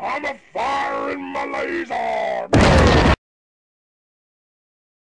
I'm a fire in my laser.